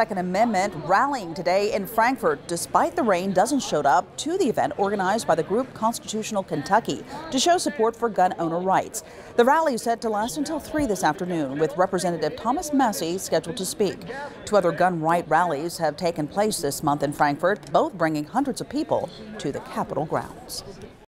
Second Amendment rallying today in Frankfort. Despite the rain, dozens showed up to the event organized by the group Constitutional Kentucky to show support for gun owner rights. The rally is set to last until 3 this afternoon with Representative Thomas Massie scheduled to speak. Two other gun right rallies have taken place this month in Frankfort, both bringing hundreds of people to the Capitol grounds.